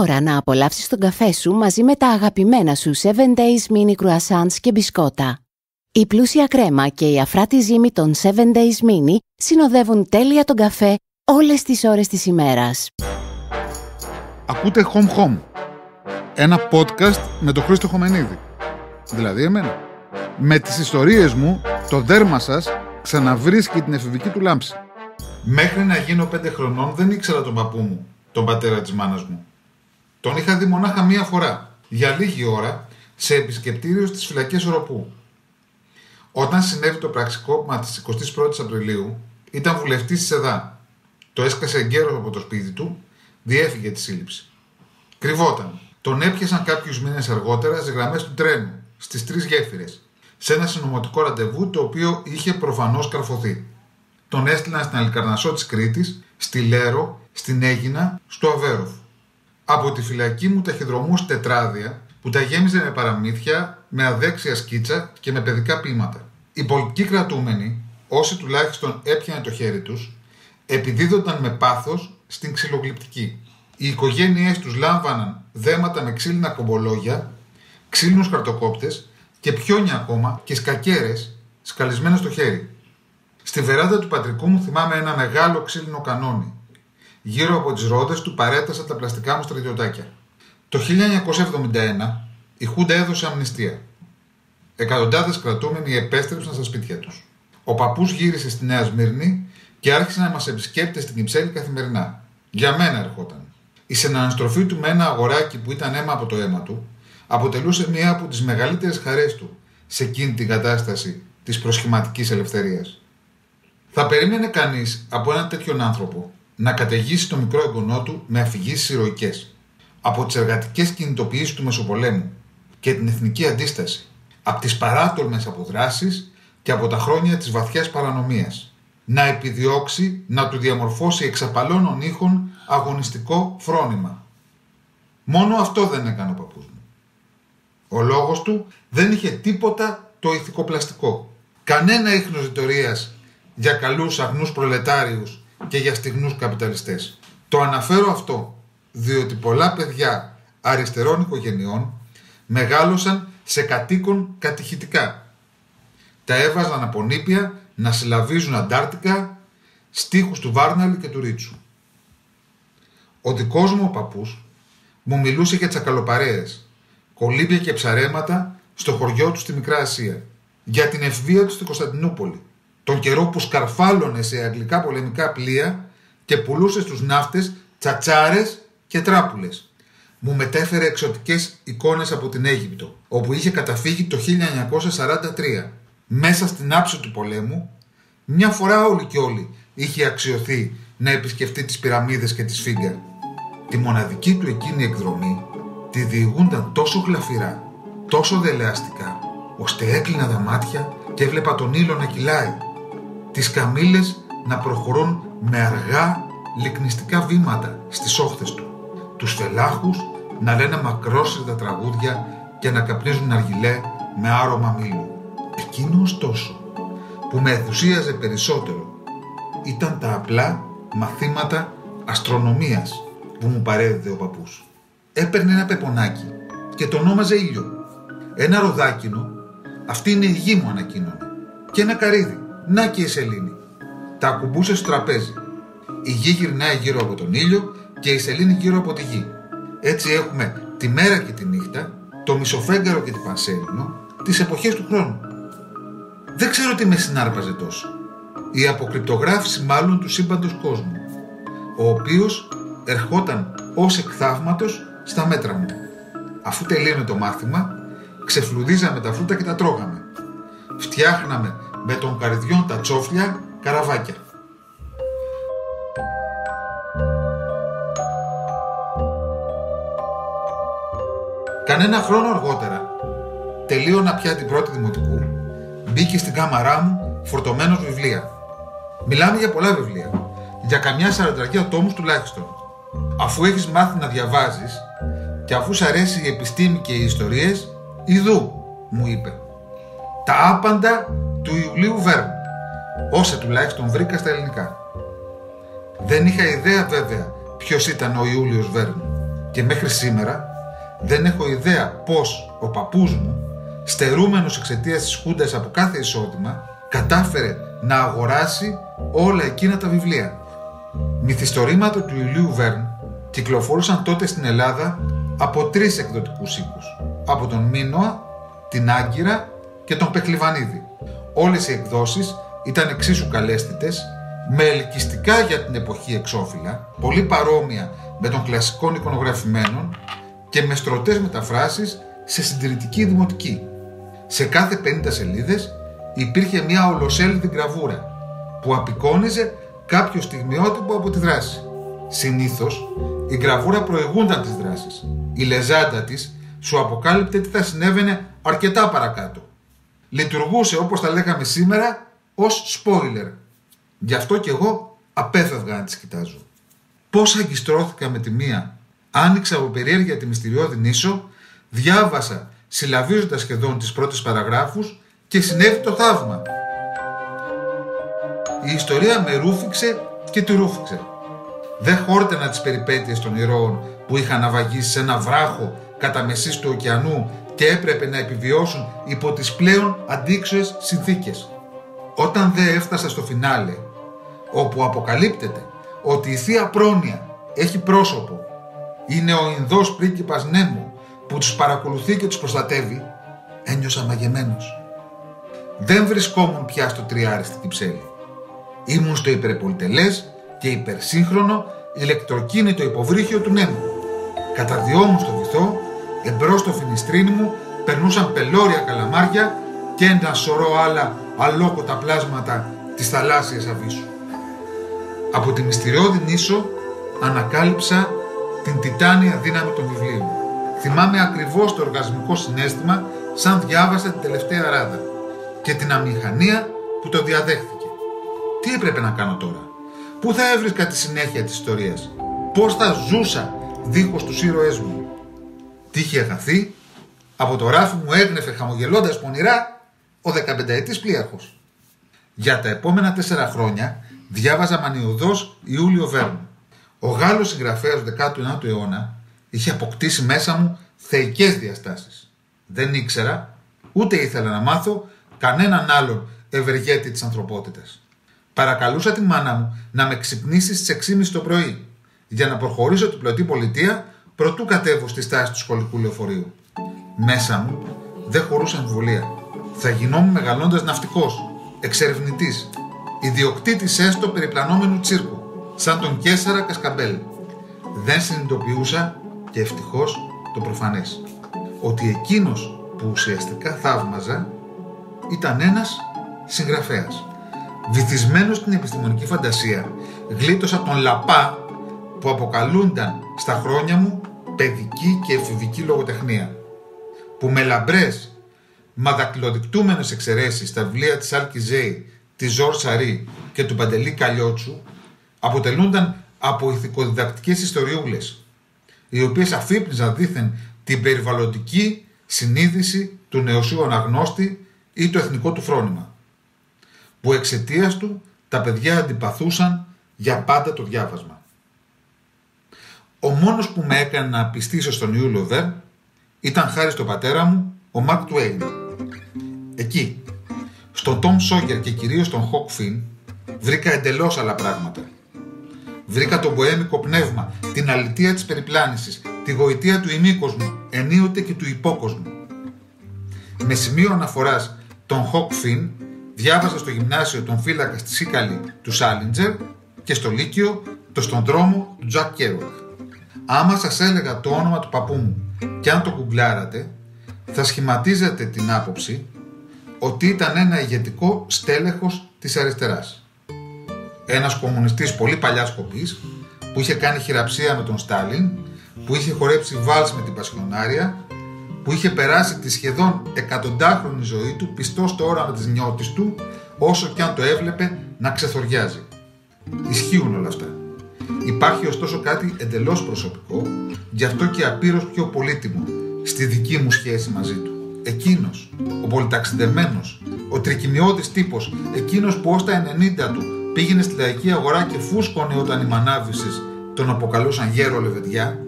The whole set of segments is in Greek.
ώρα να απολαύσεις τον καφέ σου μαζί με τα αγαπημένα σου 7 Days Mini Croissants και μπισκότα. Η πλούσια κρέμα και η αφράτη ζύμη των 7 Days Mini συνοδεύουν τέλεια τον καφέ όλες τις ώρες της ημέρας. Ακούτε Home Home, ένα podcast με τον Χρήστο Χομενίδη. Δηλαδή εμένα. Με τις ιστορίες μου, το δέρμα σας ξαναβρίσκει την εφηβική του λάμψη. Μέχρι να γίνω πέντε χρονών δεν ήξερα τον παππού μου, τον πατέρα της μάνας μου. Τον είχα δει μονάχα μία φορά, για λίγη ώρα, σε επισκεπτήριο στις φυλακές Οροπού. Όταν συνέβη το πραξικόπημα της 21ης Απριλίου, ήταν βουλευτής της ΕΔΑ. Το έσκασε εγκαίρος από το σπίτι του, διέφυγε τη σύλληψη. Κρυβόταν. Τον έπιασαν κάποιους μήνες αργότερα στις γραμμές του τρένου, στις τρεις γέφυρες, σε ένα συνωμοτικό ραντεβού το οποίο είχε προφανώς καρφωθεί. Τον έστειλαν στην Αλικαρνασό της Κρήτης, στη Λέρο, στην Έγινα, στο Αβέροφ. Από τη φυλακή μου ταχυδρομούς τετράδια που τα γέμιζε με παραμύθια, με αδέξια σκίτσα και με παιδικά ποίηματα. Οι πολιτικοί κρατούμενοι, όσοι τουλάχιστον έπιανε το χέρι τους, επιδίδονταν με πάθος στην ξυλογλυπτική. Οι οικογένειές τους λάμβαναν δέματα με ξύλινα κομπολόγια, ξύλινους χαρτοκόπτες και πιόνια ακόμα και σκακέρες σκαλισμένες στο χέρι. Στη βεράντα του πατρικού μου θυμάμαι ένα μεγάλο ξύλινο κανόνι. Γύρω από τις ρόδες του παρέτασα τα πλαστικά μου στρατιωτάκια. Το 1971 η Χούντα έδωσε αμνηστία. Εκατοντάδες κρατούμενοι επέστρεψαν στα σπίτια τους. Ο παππούς γύρισε στη Νέα Σμύρνη και άρχισε να μας επισκέπτεται στην Κυψέλη καθημερινά. Για μένα ερχόταν. Η συναναστροφή του με ένα αγοράκι που ήταν αίμα από το αίμα του αποτελούσε μία από τις μεγαλύτερες χαρές του σε εκείνη την κατάσταση της προσχηματικής ελευθερίας. Θα περίμενε κανείς από έναν τέτοιον άνθρωπο να καταιγήσει το μικρό εγγονό του με αφηγήσεις ηρωικές. Από τις εργατικές κινητοποιήσεις του Μεσοπολέμου και την εθνική αντίσταση, από τις παράτολμες αποδράσεις και από τα χρόνια της βαθιάς παρανομίας. Να επιδιώξει να του διαμορφώσει εξαπαλώνων ήχων αγωνιστικό φρόνημα. Μόνο αυτό δεν έκανε ο παππούς μου. Ο λόγος του δεν είχε τίποτα το ηθικοπλαστικό. Κανένα ίχνος ρητορίας για καλούς αγνούς προλετάριους και για στιγνούς καπιταλιστές. Το αναφέρω αυτό διότι πολλά παιδιά αριστερών οικογενειών μεγάλωσαν σε κατοίκον κατηχητικά. Τα έβαζαν από νήπια να συλλαβίζουν αντάρτικα στίχους του Βάρναλη και του Ρίτσου. Ο δικός μου ο παππούς μου μιλούσε για τσακαλοπαρέες, κολύμπια και ψαρέματα στο χωριό του στη Μικρά Ασία, για την ευβία του στην Κωνσταντινούπολη, τον καιρό που σκαρφάλωνε σε αγγλικά πολεμικά πλοία και πουλούσε στους ναύτες τσατσάρες και τράπουλες. Μου μετέφερε εξωτικές εικόνες από την Αίγυπτο, όπου είχε καταφύγει το 1943. Μέσα στην άψη του πολέμου, μια φορά όλοι και όλοι είχε αξιωθεί να επισκεφτεί τις πυραμίδες και τη Σφίγγα. Τη μοναδική του εκείνη εκδρομή τη διηγούνταν τόσο γλαφυρά, τόσο δελεαστικά, ώστε έκλεινα τα μάτια και έβλεπα τον ήλιο να κυλάει τις καμήλες να προχωρούν με αργά λυκνιστικά βήματα στις όχθες του, τους φελάχους να λένε μακρόσυρτα τραγούδια και να καπνίζουν αργιλέ με άρωμα μήλου. Εκείνος ωστόσο που με ενθουσίαζε περισσότερο ήταν τα απλά μαθήματα αστρονομίας που μου παρέδιδε ο παππούς. Έπαιρνε ένα πεπονάκι και το ονόμαζε ήλιο. Ένα ροδάκινο, αυτή είναι η γη μου ανακοίνωνε. Και ένα καρύδι, να και η σελήνη. Τα ακουμπούσε στο τραπέζι. Η γη γυρνάει γύρω από τον ήλιο και η σελήνη γύρω από τη γη. Έτσι έχουμε τη μέρα και τη νύχτα, το μισοφέγγαρο και την πανσέλινο, τις εποχές του χρόνου. Δεν ξέρω τι με συνάρπαζε τόσο. Η αποκρυπτογράφηση μάλλον του σύμπαντος κόσμου, ο οποίος ερχόταν ως εκθαύματος στα μέτρα μου. Αφού τελείωνε το μάθημα, ξεφλουδίζαμε τα φρούτα και τα τρώγαμε. Φτιάχναμε με τον καρδιόν τα τσόφλια καραβάκια. Κανένα χρόνο αργότερα, τελείωνα πια την πρώτη δημοτικού, μπήκε στην κάμαρά μου φορτωμένος βιβλία. Μιλάμε για πολλά βιβλία, για καμιά σαραντρακία τόμους τουλάχιστον. Αφού έχεις μάθει να διαβάζεις και αφού σ' αρέσει η επιστήμη και οι ιστορίες, ειδού, μου είπε. Τα άπαντα του Ιουλίου Βέρμου, όσα τουλάχιστον βρήκα στα ελληνικά. Δεν είχα ιδέα βέβαια ποιος ήταν ο Ιούλιος Βέρμου. Και μέχρι σήμερα δεν έχω ιδέα πώς ο παππούς μου, στερούμενος εξαιτίας της Χούντας από κάθε εισόδημα, κατάφερε να αγοράσει όλα εκείνα τα βιβλία. Μυθιστορήματα του Ηλίου Βέρν κυκλοφορούσαν τότε στην Ελλάδα από τρεις εκδοτικούς οίκους. Από τον Μίνωα, την Άγκυρα και τον Πεκλιβανίδη. Όλες οι εκδόσεις ήταν εξίσου καλέσθητες, με ελκυστικά για την εποχή εξώφυλλα, πολύ παρόμοια με των κλασικών εικονογραφημένων και με στρωτές μεταφράσεις σε συντηρητική δημοτική. Σε κάθε 50 σελίδες υπήρχε μια ολοσέλιδη γραβούρα που απεικόνιζε κάποιο στιγμιότυπο από τη δράση. Συνήθως η γραβούρα προηγούνταν τις δράσεις. Η λεζάντα της σου αποκάλυπτε τι θα συνέβαινε αρκετά παρακάτω. Λειτουργούσε όπως τα λέγαμε σήμερα ως spoiler. Γι' αυτό και εγώ απέφευγα να τις κοιτάζω. Πώς αγκιστρώθηκα με τη μία. Άνοιξα από περιέργεια τη μυστηριώδη νήσο, διάβασα συλλαβίζοντας σχεδόν τις πρώτες παραγράφους και συνέβη το θαύμα. Η ιστορία με ρούφηξε και τη ρούφηξε. Δεν χόρτενα τις περιπέτειες των ηρώων που είχαν ναυαγήσει σε ένα βράχο κατά μεσής του ωκεανού και έπρεπε να επιβιώσουν υπό τις πλέον αντίξωες συνθήκες. Όταν δε έφτασα στο φινάλε, όπου αποκαλύπτεται ότι η Θεία Πρόνοια έχει πρόσωπο, είναι ο Ινδός πρίγκιπας Νέμο που τους παρακολουθεί και τους προστατεύει, ένιωσα μαγεμένος. Δεν βρισκόμουν πια στο τριάρι στην Κυψέλη. Ήμουν στο υπερπολιτελές και υπερσύγχρονο ηλεκτροκίνητο υποβρύχιο του Νέμου. Καταρδιόμουν στο βυθό, εμπρός στο φινιστρίνι μου περνούσαν πελώρια καλαμάρια και ένα σωρό άλλα αλόκοτα πλάσματα της θαλάσσιας αβύσσου. Από τη μυστηριώδη νήσο ανακάλυψα την τιτάνια δύναμη των βιβλίων. Θυμάμαι ακριβώς το οργασμικό συνέστημα σαν διάβασα την τελευταία ράδα και την αμηχανία που το διαδέχθηκε. Τι έπρεπε να κάνω τώρα; Πού θα έβρισκα τη συνέχεια της ιστορίας; Πώς θα ζούσα δίχως τους ήρωές μου; Τι είχε χαθεί. Από το ράφι μου έγνεφε χαμογελώντας πονηρά ο 15ετής πλοίαρχος. Για τα επόμενα τέσσερα χρόνια διάβαζα μανιωδώς Ιούλιο Βέρνου. Ο Γάλλος συγγραφέας του 19ου αιώνα είχε αποκτήσει μέσα μου θεϊκές διαστάσεις. Δεν ήξερα, ούτε ήθελα να μάθω κανέναν άλλον ευεργέτη της ανθρωπότητας. Παρακαλούσα τη μάνα μου να με ξυπνήσει στις 6.30 το πρωί για να προχωρήσω την πλωτή πολιτεία προτού κατέβω στη στάση του σχολικού λεωφορείου. Μέσα μου δεν χωρούσε αμφιβολία. Θα γινόμουν μεγαλώντας ναυτικός, εξερευνητής, ιδιοκτήτης έστω περιπλανόμενου τσίρκου, σαν τον Κέσσαρα Κασκαμπέλ. Δεν συνειδητοποιούσα και ευτυχώς το προφανές. Ότι εκείνος που ουσιαστικά θαύμαζα ήταν ένας συγγραφέας. Βυθισμένος στην επιστημονική φαντασία, γλίτωσα τον Λαπά που αποκαλούνταν στα χρόνια μου παιδική και εφηβική λογοτεχνία, που με λαμπρές μα δακτυλοδεικτούμενες εξαιρέσεις στα βιβλία της Άλκη Ζέη, της Ζορ Σαρή και του Παντελή Καλλιότσου αποτελούνταν από ηθικοδιδακτικές ιστοριούλες, οι οποίες αφύπνιζαν δήθεν την περιβαλλοντική συνείδηση του νεοσίου αναγνώστη ή το εθνικό του φρόνημα, που εξαιτίας του τα παιδιά αντιπαθούσαν για πάντα το διάβασμα. Ο μόνος που με έκανε να πιστήσω στον Ιούλιο Βέρ ήταν χάρη στον πατέρα μου, ο Μαρκ Τουέιν. Εκεί, στον Τόμ Σόγκερ και κυρίως στον Χοκ Φιν, βρήκα εντελώς άλλα πράγματα. Βρήκα το μποέμικο πνεύμα, την αλητία της περιπλάνησης, τη γοητεία του ημίκοσμου, ενίοτε και του υπόκοσμου. Με σημείο αναφοράς τον Χακ Φιν, διάβαζα στο γυμνάσιο τον φύλακα στη Σίκαλη του Σάλιντζερ και στο Λύκειο το στον δρόμο του Τζακ Κέρουακ. Άμα σας έλεγα το όνομα του παππού μου και αν το γκουγκλάρατε, θα σχηματίζετε την άποψη ότι ήταν ένα ηγετικό στέλεχος της αριστεράς. Ένας κομμουνιστής πολύ παλιάς κοπής που είχε κάνει χειραψία με τον Στάλιν, που είχε χορέψει βάλς με την Πασχονάρια, που είχε περάσει τη σχεδόν εκατοντάχρονη ζωή του πιστό στο όραμα της νιώτης του, όσο και αν το έβλεπε να ξεθοριάζει. Ισχύουν όλα αυτά. Υπάρχει ωστόσο κάτι εντελώς προσωπικό, γι' αυτό και απείρως πιο πολύτιμο στη δική μου σχέση μαζί του. Εκείνος, ο πολυταξιδεμένος, ο τρικυμιώδης τύπος, εκείνος που ως τα 90 του πήγαινε στη λαϊκή αγορά και φούσκωνε όταν οι μανάβησες τον αποκαλούσαν γέρο λεβεντιά,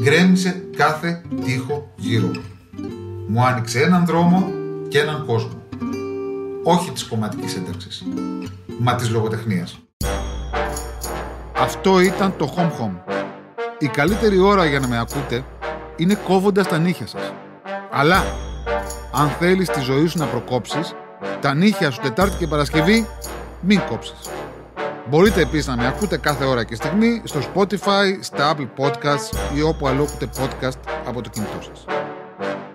γκρέμισε κάθε τείχο γύρω μου. Μου άνοιξε έναν δρόμο και έναν κόσμο. Όχι της κομματικής ένταξης, μα της λογοτεχνίας. Αυτό ήταν το Home Home. Η καλύτερη ώρα για να με ακούτε είναι κόβοντας τα νύχια σας. Αλλά, αν θέλεις τη ζωή σου να προκόψεις, τα νύχια σου Τετάρτη και Παρασκευή μην κόψεις. Μπορείτε επίσης να με ακούτε κάθε ώρα και στιγμή στο Spotify, στα Apple Podcasts ή όπου αλλού ακούτε podcast από το κινητό σας.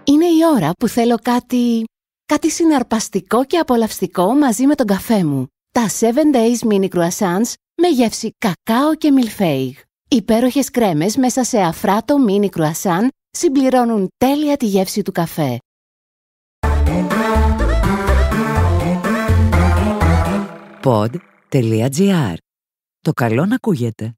Είναι η ώρα που θέλω κάτι... κάτι συναρπαστικό και απολαυστικό μαζί με τον καφέ μου. Τα 7 Days Mini Croissants με γεύση κακάο και μιλφέιγ. Υπέροχες κρέμες μέσα σε αφράτο mini croissant συμπληρώνουν τέλεια τη γεύση του καφέ. Pod.gr. Το καλό να ακούγεται.